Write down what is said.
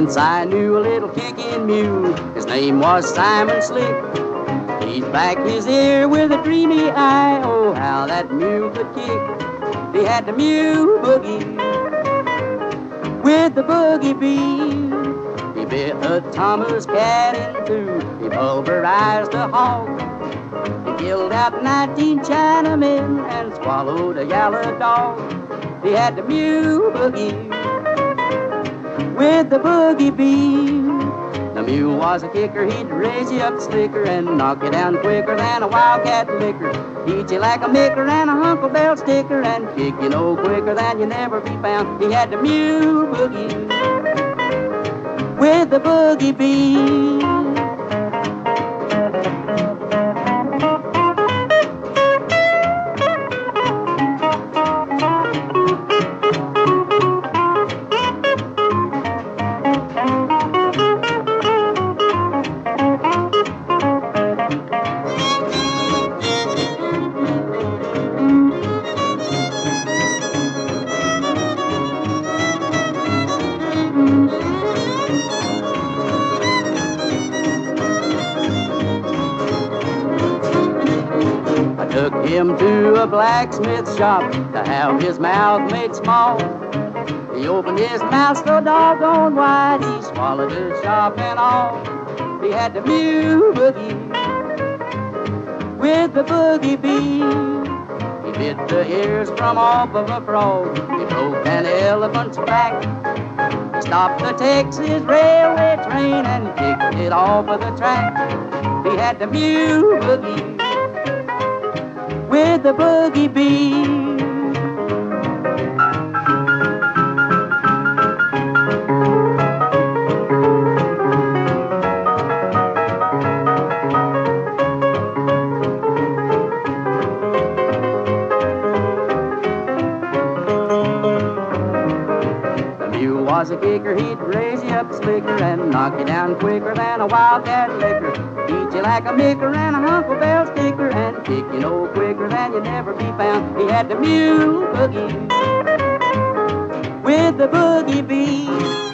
Once I knew a little kicking mule. His name was Simon Slick. He'd back his ear with a dreamy eye. Oh, how that mule could kick. He had the mule boogie with the boogie beat. He bit a Thomas cat in two. He pulverized a hog. He killed out 19 Chinamen and swallowed a yellow dog. He had the mule boogie with the boogie beat. The mule was a kicker, he'd raise you up slicker and knock you down quicker than a wildcat licker. Eat you like a micker and a Uncle Bell sticker and kick you no quicker than you never be found. He had the mule boogie with the boogie beat. Took him to a blacksmith shop to have his mouth made small. He opened his mouth so doggone wide, he swallowed his shop and all. He had the mule boogie with the boogie beat. He bit the ears from off of a frog. He broke an elephant's back. He stopped the Texas railway train and kicked it off of the track. He had the mule boogie with the boogie beat. Was a kicker, he'd raise you up a slicker and knock you down quicker than a wildcat licker. Beat you like a micker and a Uncle Bell sticker and kick you no quicker than you'd never be found. He had the mule boogie with the boogie beat.